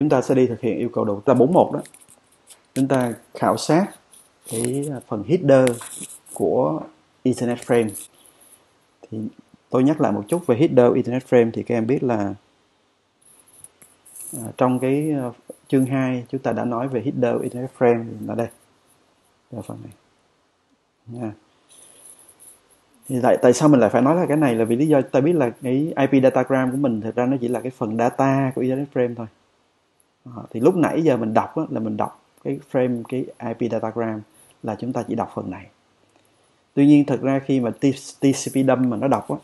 chúng ta sẽ đi thực hiện yêu cầu đầu ta 41 đó. Chúng ta khảo sát cái à, phần header của Ethernet frame. Thì tôi nhắc lại một chút về header Ethernet frame thì các em biết là à, trong cái à, chương 2 chúng ta đã nói về header Ethernet frame là đây. Là phần này. Nha. Thì tại tại sao mình lại phải nói là cái này? Là vì lý do ta biết là cái IP datagram của mình thật ra nó chỉ là cái phần data của Ethernet frame thôi à, thì lúc nãy giờ mình đọc á, là mình đọc cái frame cái IP datagram là chúng ta chỉ đọc phần này. Tuy nhiên thực ra khi mà TCP dump mà nó đọc á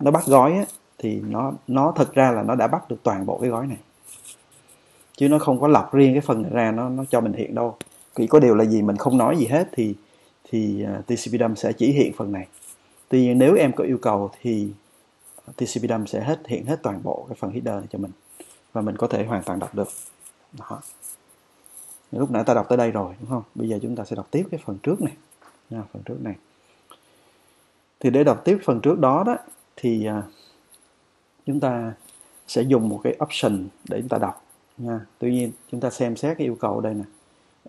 nó bắt gói á thì nó nó thực ra là nó đã bắt được toàn bộ cái gói này. Chứ nó không có lọc riêng cái phần này ra nó nó cho mình hiện đâu. Chỉ có điều là gì mình không nói gì hết thì thì à, uh, TCP dump sẽ chỉ hiện phần này. Tuy nhiên nếu em có yêu cầu thì TCP dump sẽ hết hiện hết toàn bộ cái phần header này cho mình. Và mình có thể hoàn toàn đọc được đó. Lúc nãy ta đọc tới đây rồi đúng không? Bây giờ chúng ta sẽ đọc tiếp cái phần trước này. Nha, phần trước này. Thì để đọc tiếp phần trước đó đó thì à, chúng ta sẽ dùng một cái option để chúng ta đọc. Nha tuy nhiên chúng ta xem xét cái yêu cầu đây nè.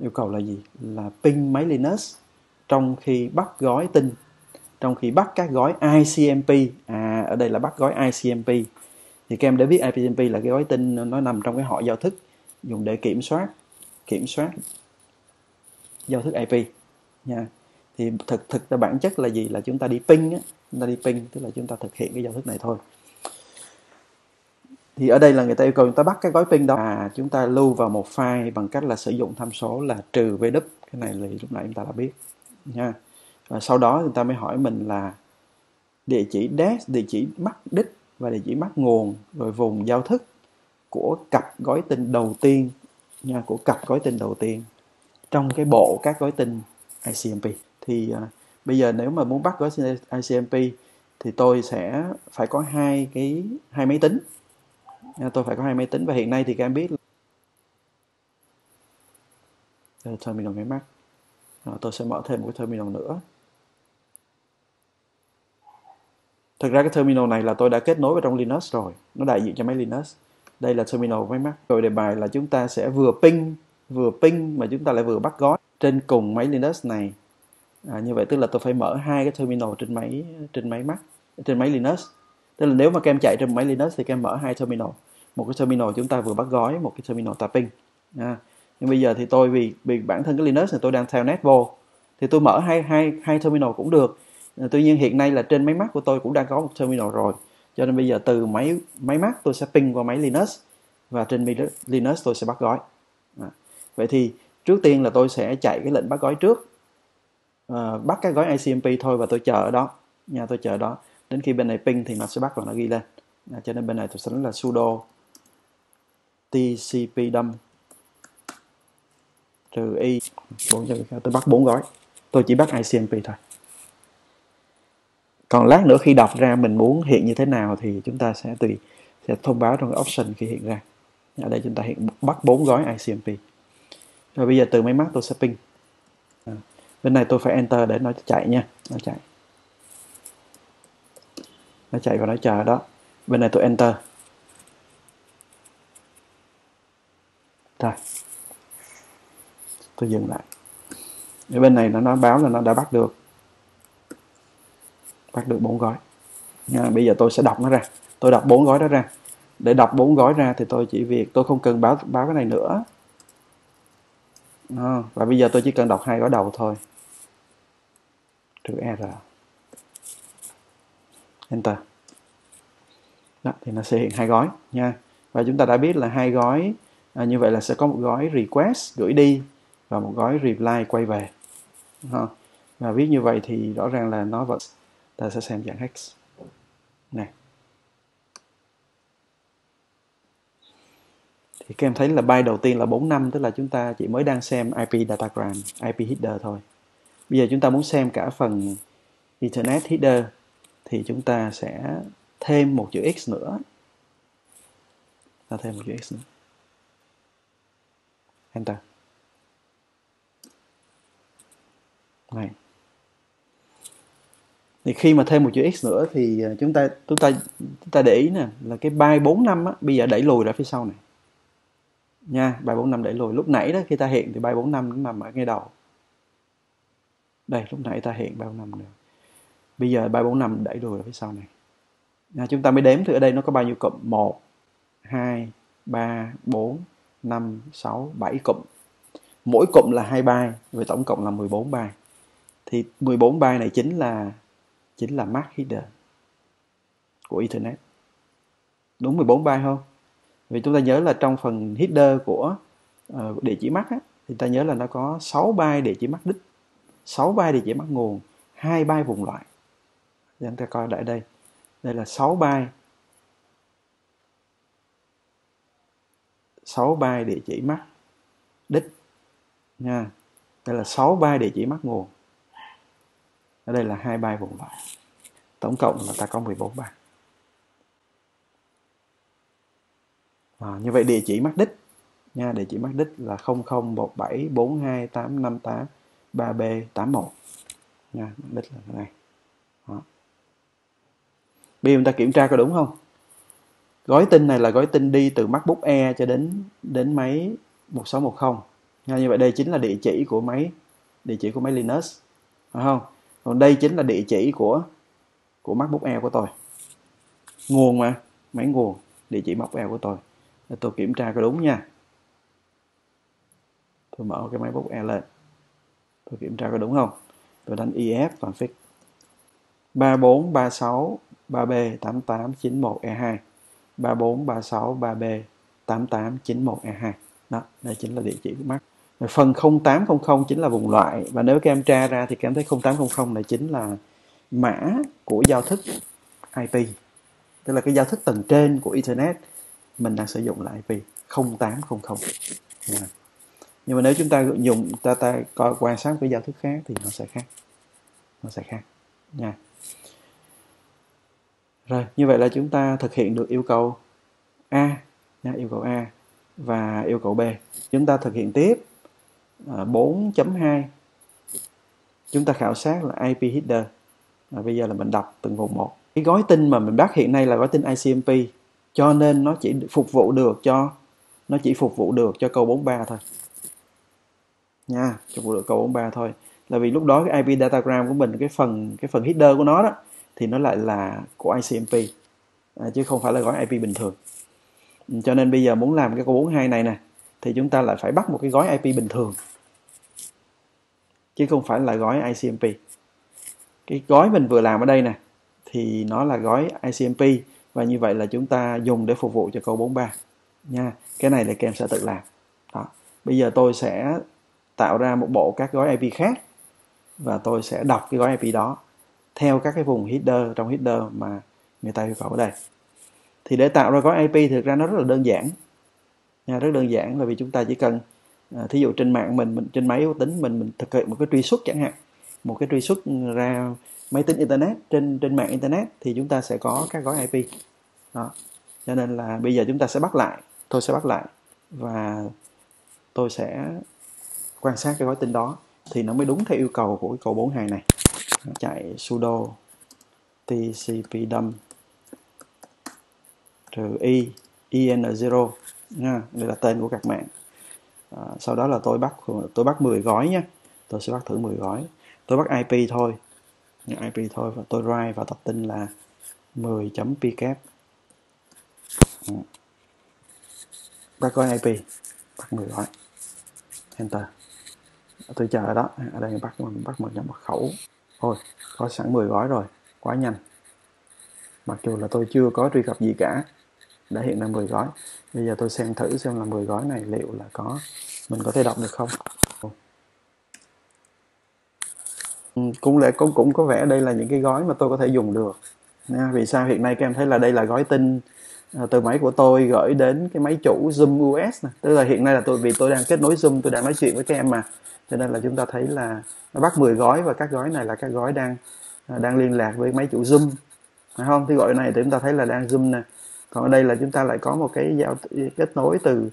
Yêu cầu là gì? Là ping máy Linux trong khi bắt gói tin. Trong khi bắt các gói ICMP à ở đây là bắt gói ICMP thì các em đã biết ICMP là cái gói tin nó nằm trong cái họ giao thức dùng để kiểm soát kiểm soát giao thức IP nha. Thì thực thực ra bản chất là gì? Là chúng ta đi ping á, chúng ta đi ping, tức là chúng ta thực hiện cái giao thức này thôi. Thì ở đây là người ta yêu cầu chúng ta bắt cái gói ping đó. À chúng ta lưu vào một file bằng cách là sử dụng tham số là trừ vdup cái này là lúc nãy chúng ta đã biết, nha. Và sau đó người ta mới hỏi mình là địa chỉ des địa chỉ mắc đích và địa chỉ mắc nguồn, rồi vùng giao thức của cặp gói tin đầu tiên nha của cặp gói tin đầu tiên trong cái bộ các gói tin ICMP thì uh, bây giờ nếu mà muốn bắt gói tin ICMP thì tôi sẽ phải có hai cái hai máy tính. Nha, tôi phải có hai máy tính và hiện nay thì các em biết đây terminal máy mắt à, tôi sẽ mở thêm một cái terminal nữa. Thực ra cái terminal này là tôi đã kết nối vào trong Linux rồi. Nó đại diện cho máy Linux đây là terminal máy móc. Rồi đề bài là chúng ta sẽ vừa ping vừa ping mà chúng ta lại vừa bắt gói trên cùng máy Linux này. À, như vậy tức là tôi phải mở hai cái terminal trên máy trên máy Mac trên máy Linux. Tức là nếu mà các em chạy trên máy Linux thì các em mở hai terminal. Một cái terminal chúng ta vừa bắt gói một cái terminal ta ping. À, nhưng bây giờ thì tôi vì vì bản thân cái Linux này tôi đang theo net vô thì tôi mở hai hai hai terminal cũng được. À, tuy nhiên hiện nay là trên máy Mac của tôi cũng đang có một terminal rồi cho nên bây giờ từ máy máy Mac tôi sẽ ping qua máy Linux và trên Linux tôi sẽ bắt gói. À. vậy thì trước tiên là tôi sẽ chạy cái lệnh bắt gói trước. À, bắt cái gói ICMP thôi và tôi chờ ở đó. Nha tôi chờ ở đó. Đến khi bên này ping thì nó sẽ bắt và nó ghi lên. À, cho nên bên này tôi sẽ là sudo tcp dump trừ y bốn tôi bắt bốn gói. Tôi chỉ bắt ICMP thôi còn lát nữa khi đọc ra mình muốn hiện như thế nào thì chúng ta sẽ tùy sẽ thông báo trong cái option khi hiện ra. Ở đây chúng ta hiện bắt bốn gói ICMP rồi bây giờ từ máy mắc tôi sẽ ping. À, bên này tôi phải enter để nó chạy nha nó chạy. Nó chạy và nó chờ đó. Bên này tôi enter. Rồi. Tôi dừng lại. Ở bên này nó nó báo là nó đã bắt được bắt được bốn gói. Nha bây giờ tôi sẽ đọc nó ra. Tôi đọc bốn gói đó ra. Để đọc bốn gói ra thì tôi chỉ việc tôi không cần báo báo cái này nữa. À, và bây giờ tôi chỉ cần đọc hai gói đầu thôi. Trừ r. Enter. Đó, thì nó sẽ hiện hai gói nha. Và chúng ta đã biết là hai gói à, như vậy là sẽ có một gói request gửi đi và một gói reply quay về. À, và viết như vậy thì rõ ràng là nó vẫn ta sẽ xem dạng hex này thì các em thấy là byte đầu tiên là 4 năm tức là chúng ta chỉ mới đang xem IP datagram, IP header thôi. Bây giờ chúng ta muốn xem cả phần Ethernet header thì chúng ta sẽ thêm một chữ X nữa. Ta thêm một chữ X nữa. Enter. Này. Thì khi mà thêm một chữ X nữa thì à, chúng ta chúng ta chúng ta để ý nè là cái bài 4 năm á bây giờ đẩy lùi ra phía sau này. Nha bài 4 năm đẩy lùi. Lúc nãy đó khi ta hiện thì bài 4 năm nó nằm ở ngay đầu. Đây lúc nãy ta hiện bài 4 năm rồi bây giờ bài 4 năm đẩy lùi ra phía sau này. Nha, chúng ta mới đếm thử ở đây nó có bao nhiêu cụm 1 2 3 4 5 6 7 cụm mỗi cụm là hai bài với tổng cộng là 14 bài. Thì 14 bài này chính là chính là mark Hidden của Ethernet đúng 14 byte không? Vì chúng ta nhớ là trong phần header của uh, địa chỉ MAC á, thì ta nhớ là nó có 6 byte địa chỉ MAC đích 6 byte địa chỉ MAC nguồn 2 byte vùng loại. Chúng ta coi lại đây. Đây là 6 byte 6 byte địa chỉ MAC đích nha. Đây là 6 byte địa chỉ MAC nguồn ở đây là hai bài vùng vải tổng cộng là ta có 14 bài. À, như vậy địa chỉ mắc đích nha địa chỉ mắc đích là 00174288 3B81 nha đích là cái này. Đó. bây giờ chúng ta kiểm tra có đúng không? Gói tin này là gói tin đi từ MacBook Air cho đến đến máy 1610 nha như vậy đây chính là địa chỉ của máy địa chỉ của máy Linux phải không? Còn đây chính là địa chỉ của của MacBook Air của tôi. Nguồn mà, máy nguồn, địa chỉ MacBook Air của tôi. Để tôi kiểm tra có đúng nha. Tôi mở cái MacBook Air lên. Tôi kiểm tra có đúng không? Tôi đánh if toàn fix 3436 3B 8891E2 3436 3B 8891E2 đó, đây chính là địa chỉ của Mac phần 0800 chính là vùng loại. Và nếu các em tra ra thì các em thấy 0800 này chính là mã của giao thức IP tức là cái giao thức tầng trên của Ethernet mình đang sử dụng là IP 0800 yeah. nhưng mà nếu chúng ta dùng ta ta coi quan sát với giao thức khác thì nó sẽ khác. Nó sẽ khác. Nha rồi như vậy là chúng ta thực hiện được yêu cầu A. Nha, yêu cầu A và yêu cầu B. Chúng ta thực hiện tiếp. À, 4.2 chúng ta khảo sát là IP header. Và bây giờ là mình đọc từng vùng một. Cái gói tin mà mình bắt hiện nay là gói tin ICMP cho nên nó chỉ phục vụ được cho nó chỉ phục vụ được cho câu 43 thôi. Nha phục vụ được câu 43 thôi. Là vì lúc đó cái IP datagram của mình cái phần cái phần header của nó đó thì nó lại là của ICMP à, chứ không phải là gói IP bình thường. Ừ, cho nên bây giờ muốn làm cái câu 42 này nè thì chúng ta lại phải bắt một cái gói IP bình thường, chứ không phải là gói ICMP cái gói mình vừa làm ở đây nè, thì nó là gói ICMP và như vậy là chúng ta dùng để phục vụ cho câu 43 nha. Cái này là các em sẽ tự làm. Đó. Bây giờ tôi sẽ tạo ra một bộ các gói IP khác, và tôi sẽ đọc cái gói IP đó theo các cái vùng header, trong header mà người ta yêu cầu ở đây. Thì để tạo ra gói IP thực ra nó rất là đơn giản nha rất đơn giản là vì chúng ta chỉ cần à, thí dụ trên mạng mình, mình trên máy tính mình mình thực hiện một cái truy xuất chẳng hạn một cái truy xuất ra máy tính internet trên trên mạng internet thì chúng ta sẽ có các gói IP đó cho nên là bây giờ chúng ta sẽ bắt lại tôi sẽ bắt lại và tôi sẽ quan sát cái gói tin đó thì nó mới đúng theo yêu cầu của cái câu 42 này. Chạy sudo tcpdump trừ i en0 nha đây là tên của các mạng à, sau đó là tôi bắt tôi bắt 10 gói nhé tôi sẽ bắt thử 10 gói. Tôi bắt IP thôi. IP thôi và tôi write vào tập tin là 10.pcap ừ. bắt gói IP bắt 10 gói. Enter. Tôi chờ ở đó. Ở đây bắt mình bắt một nhập mật khẩu. Thôi có sẵn 10 gói rồi. Quá nhanh. Mặc dù là tôi chưa có truy cập gì cả đã hiện ra 10 gói. Bây giờ tôi xem thử xem là 10 gói này liệu là có, mình có thể đọc được không? Ừ, cũng lẽ cũng cũng có vẻ đây là những cái gói mà tôi có thể dùng được. Nha, vì sao hiện nay các em thấy là đây là gói tin à, từ máy của tôi gửi đến cái máy chủ Zoom US này. tức là hiện nay là tôi, vì tôi đang kết nối Zoom, tôi đang nói chuyện với các em mà. Cho nên là chúng ta thấy là nó bắt 10 gói và các gói này là các gói đang à, đang liên lạc với máy chủ Zoom. Phải không? Thì gọi này thì chúng ta thấy là đang Zoom nè còn ở đây là chúng ta lại có một cái giao kết nối từ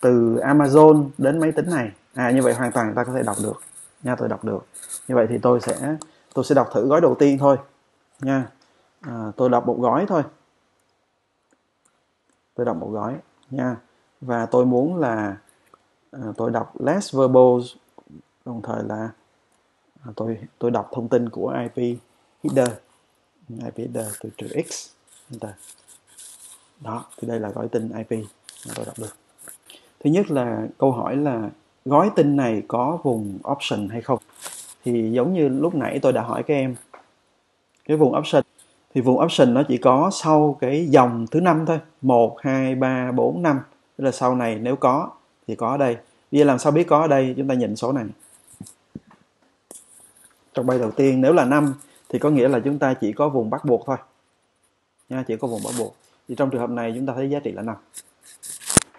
từ Amazon đến máy tính này. À như vậy hoàn toàn ta có thể đọc được. Nha tôi đọc được. Như vậy thì tôi sẽ tôi sẽ đọc thử gói đầu tiên thôi. Nha. À, tôi đọc một gói thôi. Tôi đọc một gói. Nha. Và tôi muốn là à, tôi đọc less verbose đồng thời là à, tôi tôi đọc thông tin của IP header. IP header từ trừ x. Enter đó thì đây là gói tin IP mà tôi đọc được. Thứ nhất là câu hỏi là gói tin này có vùng option hay không? Thì giống như lúc nãy tôi đã hỏi các em cái vùng option. Thì vùng option nó chỉ có sau cái dòng thứ năm thôi. 1, 2, 3, 4, 5 tức là sau này nếu có thì có ở đây. Bây giờ làm sao biết có ở đây? Chúng ta nhìn số này. Trong bay đầu tiên nếu là 5 thì có nghĩa là chúng ta chỉ có vùng bắt buộc thôi. Nha chỉ có vùng bắt buộc thì trong trường hợp này chúng ta thấy giá trị là 5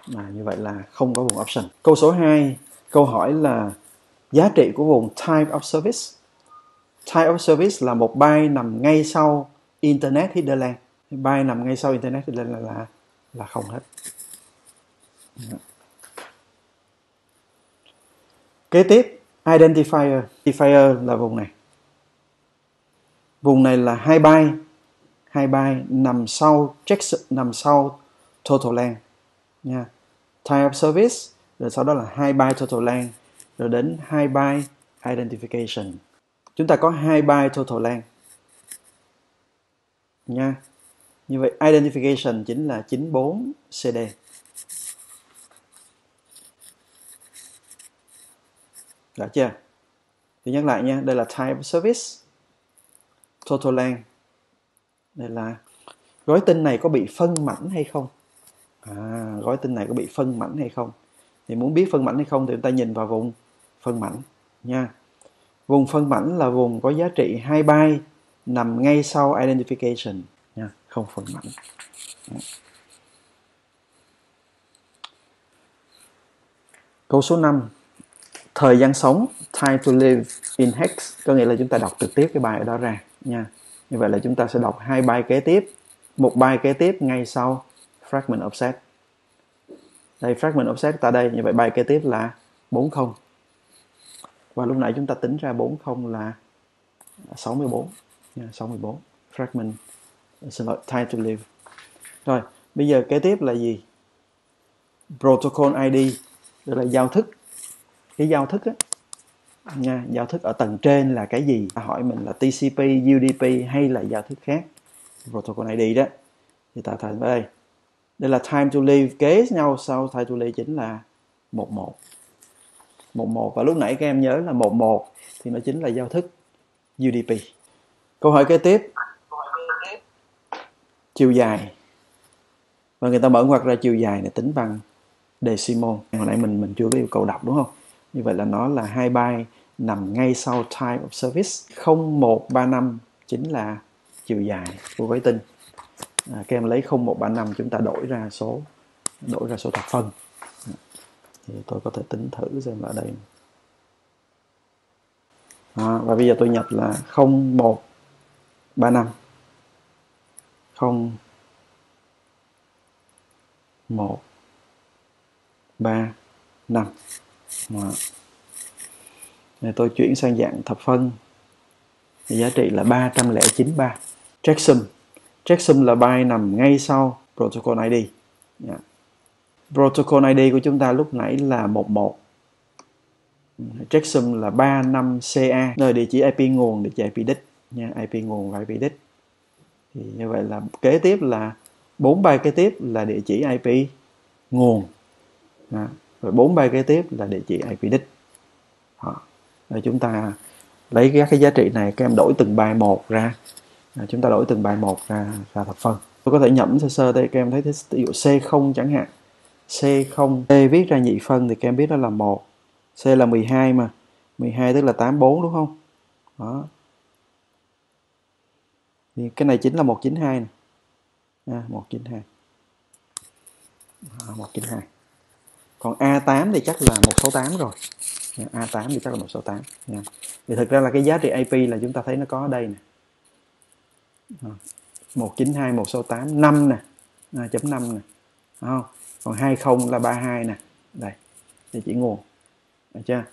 mà như vậy là không có vùng option. Câu số 2 câu hỏi là giá trị của vùng type of service. Type of service là một byte nằm ngay sau internet headerland byte nằm ngay sau internet headerland là là, là không hết. Kế tiếp identifier. Identifier là vùng này. Vùng này là hai byte hai bay nằm sau check nằm sau total length nha. Type of service rồi sau đó là hai byte total length rồi đến hai byte identification. Chúng ta có hai byte total length nha. Như vậy identification chính là 94 CD đã chưa? Thì nhắc lại nha, đây là type of service total length đây là gói tin này có bị phân mảnh hay không? À, gói tin này có bị phân mảnh hay không? Thì muốn biết phân mảnh hay không thì chúng ta nhìn vào vùng phân mảnh nha. Vùng phân mảnh là vùng có giá trị hai byte nằm ngay sau identification nha không phân mảnh. Câu số 5 thời gian sống time to live in hex có nghĩa là chúng ta đọc trực tiếp cái bài ở đó ra nha như vậy là chúng ta sẽ đọc hai bài kế tiếp. Một bài kế tiếp ngay sau fragment offset đây fragment offset ta đây. Như vậy bài kế tiếp là 40 và lúc nãy chúng ta tính ra 40 là 64 yeah, 64 fragment xin lỗi time to live. Rồi bây giờ kế tiếp là gì? Protocol ID tức là giao thức. Cái giao thức á nha, giao thức ở tầng trên là cái gì? Hỏi mình là TCP UDP hay là giao thức khác? Protocol ID đó. Thì ta thành đây. Đây là time to leave, kế nhau sau time to leave chính là 11 11 và lúc nãy các em nhớ là 11 thì nó chính là giao thức UDP câu hỏi kế tiếp. Chiều dài. Và người ta mở ngoặc ra chiều dài này tính bằng decimal hồi nãy mình mình chưa có yêu cầu đọc đúng không? Như vậy là nó là hai byte nằm ngay sau time of service. 0135 chính là chiều dài của gói tin. À, các em lấy 0135 chúng ta đổi ra số đổi ra số thập phân thì tôi có thể tính thử xem ở đây. À, và bây giờ tôi nhập là 0135 0 1 3 5 Đó. Rồi tôi chuyển sang dạng thập phân. Thì giá trị là 3093 checksum checksum là byte nằm ngay sau protocol ID yeah. Dạ. protocol ID của chúng ta lúc nãy là 11 checksum là 35CA nơi địa chỉ IP nguồn địa chỉ IP đích nha IP nguồn và IP đích. Thì như vậy là kế tiếp là 4 byte kế tiếp là địa chỉ IP nguồn. À, rồi 4 byte kế tiếp là địa chỉ IP đích. Đó rồi chúng ta lấy các cái giá trị này các em đổi từng bài một ra. À, chúng ta đổi từng bài một ra ra thập phân tôi có thể nhẩm sơ sơ đây các em thấy ví dụ C0 chẳng hạn. C0 D viết ra nhị phân thì các em biết nó là một. C là 12 mà. 12 tức là 84 đúng không? Đó. Thì cái này chính là 192 này. À, 192 à, 192 còn A8 thì chắc là 168 rồi. A8 thì chắc là 168 nha. Thì thực ra là cái giá trị IP là chúng ta thấy nó có ở đây nè. 192 168 5 nè. À, chấm 5 nè. Đúng không? Còn 20 là 32 nè. Đây. Địa chỉ nguồn. Được chưa?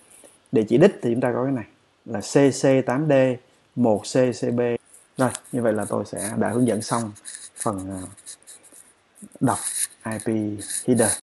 Địa chỉ đích thì chúng ta có cái này là CC8D 1CCB. Rồi, như vậy là tôi sẽ đã hướng dẫn xong phần ờ, đọc IP header.